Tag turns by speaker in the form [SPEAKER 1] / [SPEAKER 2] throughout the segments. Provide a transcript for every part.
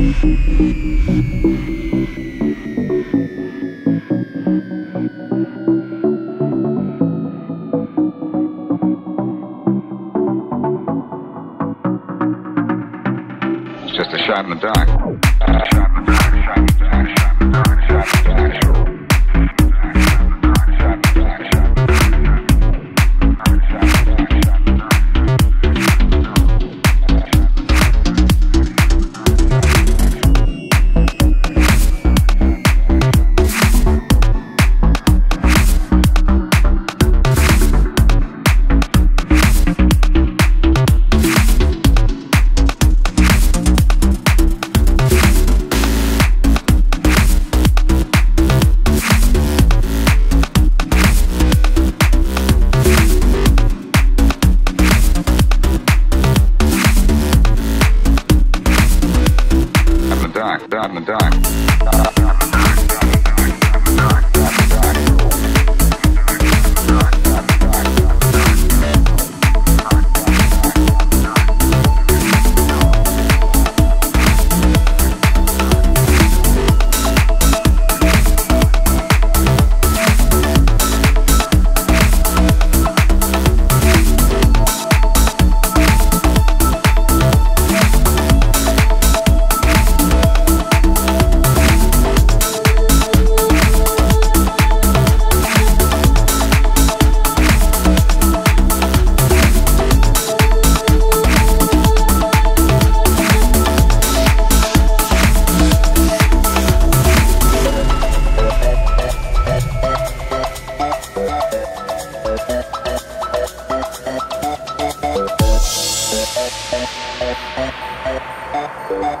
[SPEAKER 1] It's just a shot in the dark. Not in the dark.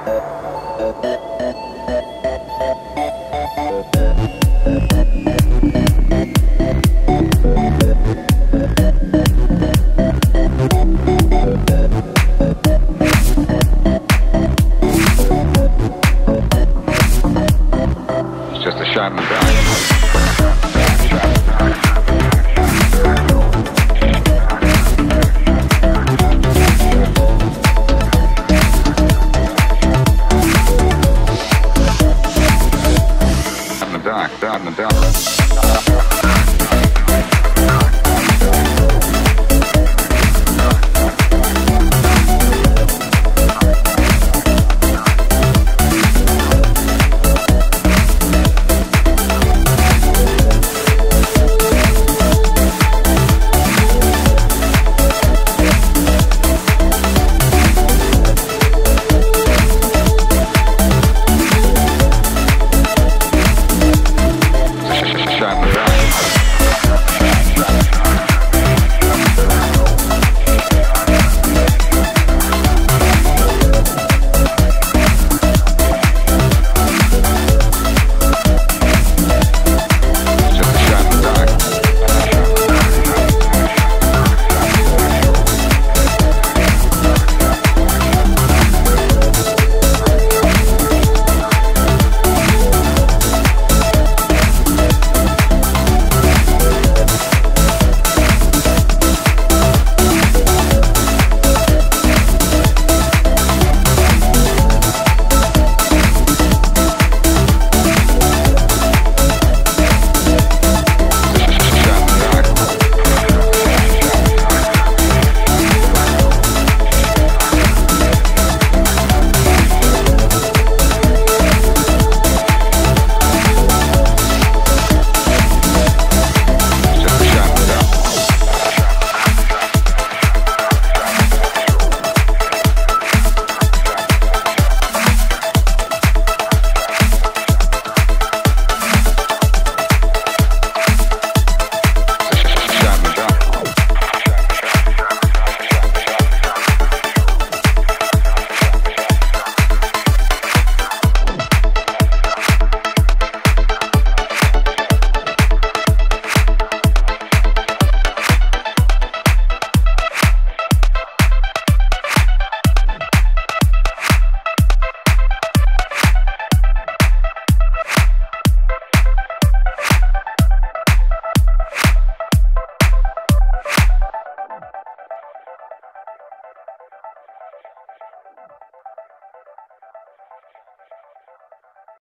[SPEAKER 1] Uh, uh,
[SPEAKER 2] uh.